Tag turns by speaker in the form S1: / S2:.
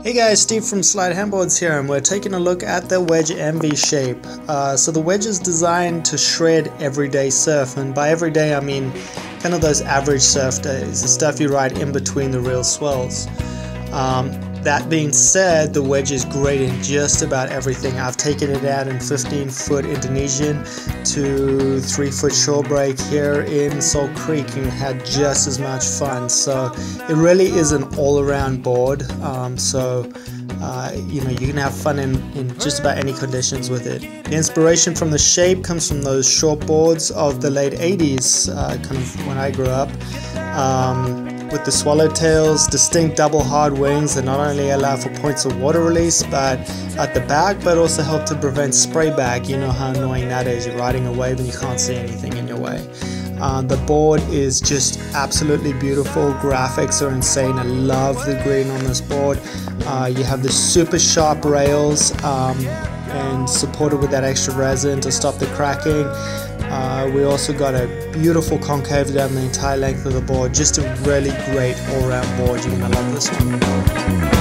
S1: Hey guys, Steve from Slyde Handboards here, and we're taking a look at the Wedge Envy shape. Uh, so the Wedge is designed to shred everyday surf, and by everyday I mean kind of those average surf days, the stuff you ride in between the real swells. Um, that being said, the wedge is great in just about everything. I've taken it out in 15 foot Indonesian to 3 foot shore break here in Salt Creek and had just as much fun. So it really is an all around board. Um, so uh, you know you can have fun in, in just about any conditions with it. The inspiration from the shape comes from those short boards of the late 80s, uh, kind of when I grew up. Um, with the swallowtails, distinct double hard wings that not only allow for points of water release but at the back but also help to prevent spray back. You know how annoying that is. You're riding a wave and you can't see anything in your way. Uh, the board is just absolutely beautiful. Graphics are insane. I love the green on this board. Uh, you have the super sharp rails um, and supported with that extra resin to stop the cracking. Uh, we also got a beautiful concave down the entire length of the board. Just a really great all-round board. You're going to love this one.